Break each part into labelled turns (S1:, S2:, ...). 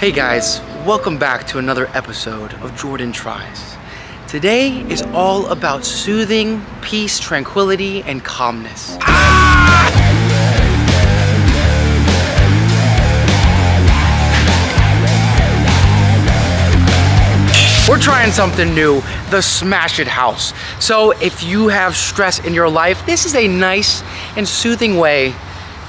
S1: Hey guys, welcome back to another episode of Jordan Tries. Today is all about soothing, peace, tranquility, and calmness. We're trying something new, the Smash It House. So if you have stress in your life, this is a nice and soothing way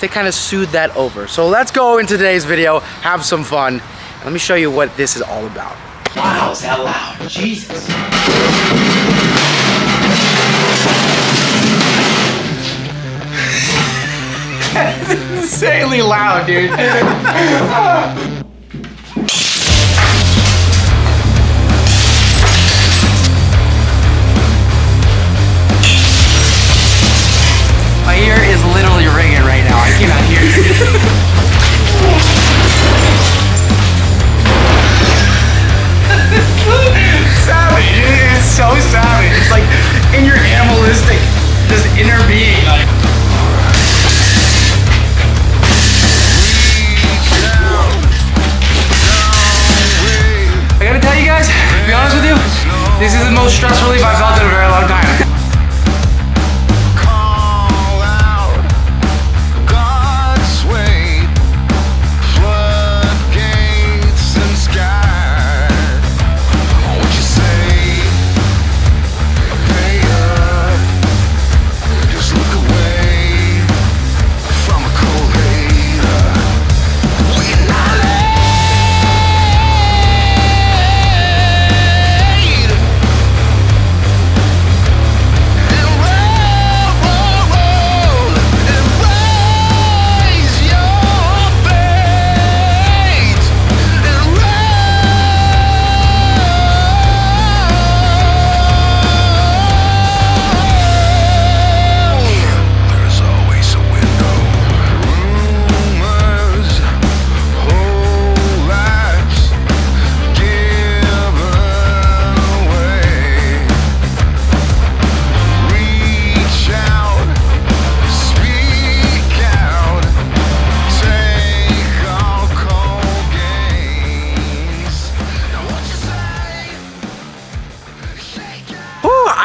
S1: to kind of soothe that over. So let's go into today's video, have some fun. Let me show you what this is all about. Wow, is that loud? Jesus. That is insanely loud, dude. being. Like. I gotta tell you guys, to be honest with you, this is the most stress relief I've felt in a very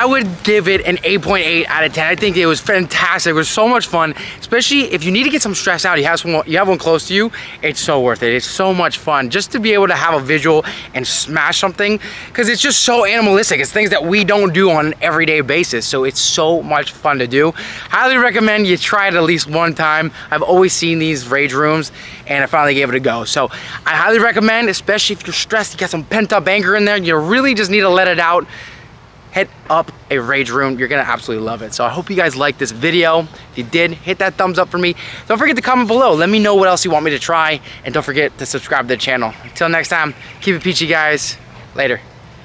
S1: would give it an 8.8 out of 10. I think it was fantastic. It was so much fun, especially if you need to get some stress out. You have you have one close to you. It's so worth it. It's so much fun just to be able to have a visual and smash something because it's just so animalistic. It's things that we don't do on an everyday basis. So it's so much fun to do. Highly recommend you try it at least one time. I've always seen these rage rooms and I finally gave it a go. So I highly recommend, especially if you're stressed, you got some pent up anger in there, you really just need to let it out hit up a rage room. You're gonna absolutely love it. So i hope you guys liked this video. If you did hit that thumbs up for me. Don't forget to comment below. Let me know what else you want me to try. And don't forget to subscribe to the channel. Until next time keep it peachy guys. Later